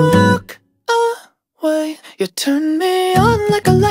look away. You turn me on like a light.